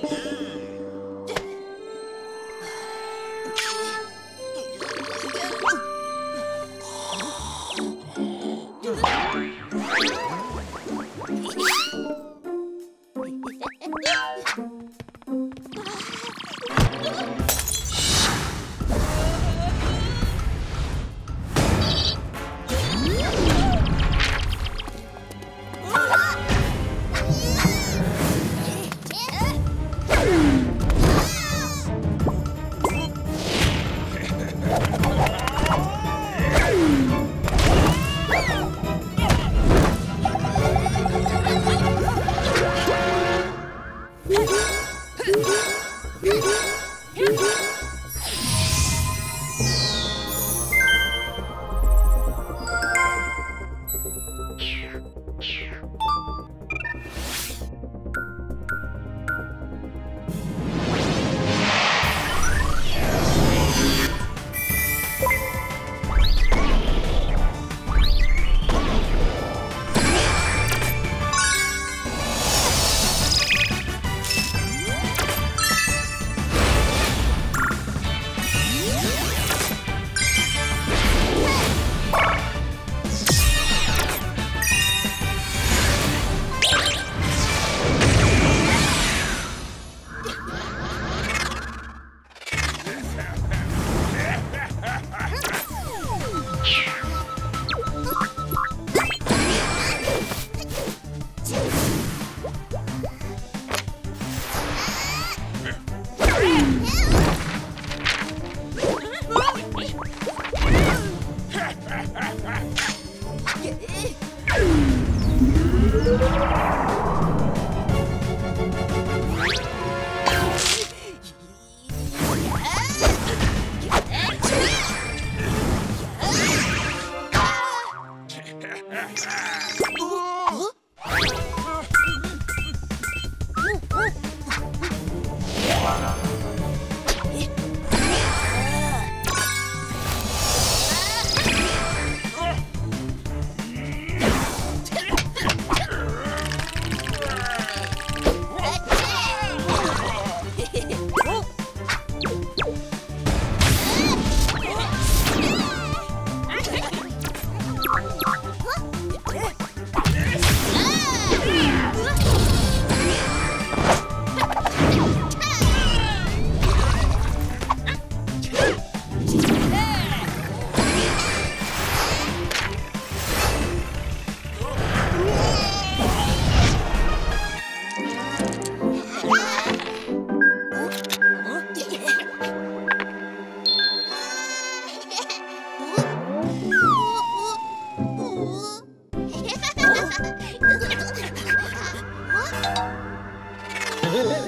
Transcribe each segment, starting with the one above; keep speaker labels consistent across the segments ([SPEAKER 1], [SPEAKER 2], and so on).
[SPEAKER 1] Oh! Hehehehe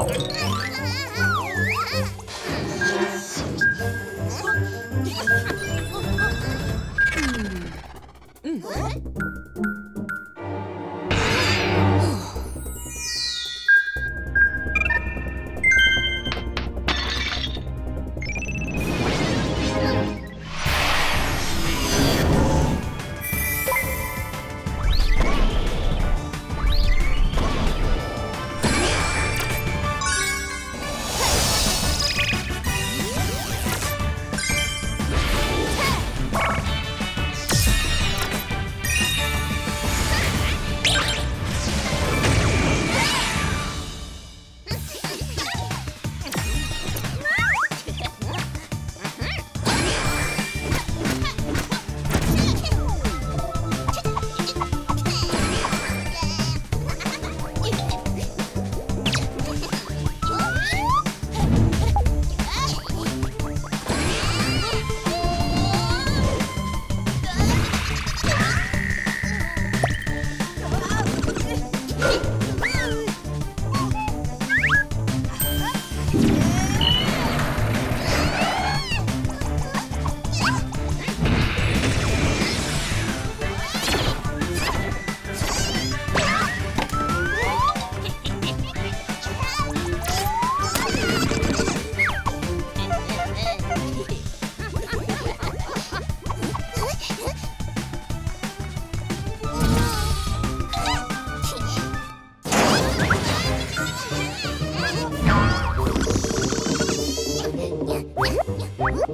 [SPEAKER 1] Yes!